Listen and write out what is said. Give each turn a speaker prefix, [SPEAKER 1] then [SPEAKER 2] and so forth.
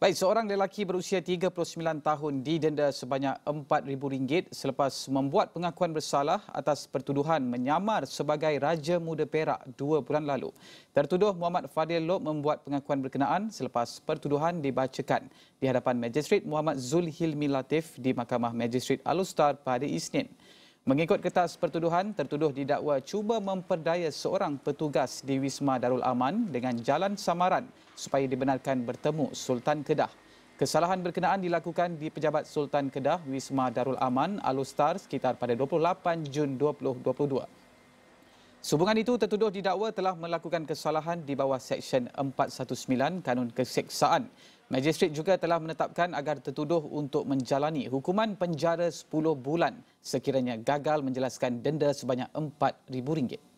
[SPEAKER 1] Baik, seorang lelaki berusia 39 tahun didenda sebanyak RM4,000 selepas membuat pengakuan bersalah atas pertuduhan menyamar sebagai Raja Muda Perak dua bulan lalu. Tertuduh Muhammad Fadil Lop membuat pengakuan berkenaan selepas pertuduhan dibacakan di hadapan Magistrate Muhammad Zulhilmi Latif di Mahkamah Magistrate Alustar pada Isnin. Mengikut kertas pertuduhan, tertuduh didakwa cuba memperdaya seorang petugas di Wisma Darul Aman dengan jalan samaran supaya dibenarkan bertemu Sultan Kedah. Kesalahan berkenaan dilakukan di Pejabat Sultan Kedah Wisma Darul Aman Alustar sekitar pada 28 Jun 2022. Sehubungan itu, tertuduh didakwa telah melakukan kesalahan di bawah Seksyen 419 Kanun Keseksaan Magistrate juga telah menetapkan agar tertuduh untuk menjalani hukuman penjara 10 bulan sekiranya gagal menjelaskan denda sebanyak RM4,000.